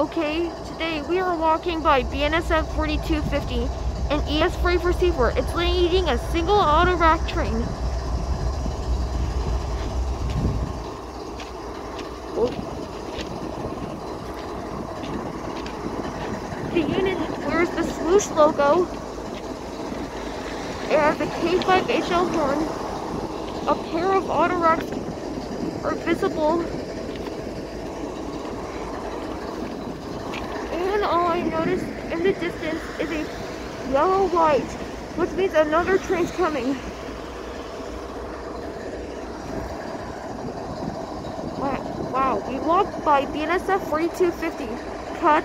Okay, today we are walking by BNSF 4250 and ES Freight Receiver. It's leading a single auto rack train. The unit wears the swoosh logo. It has a K5HL horn. A pair of auto racks are visible notice in the distance is a yellow light, which means another train's coming. Wow, we walked by BNSF 4250. Cut.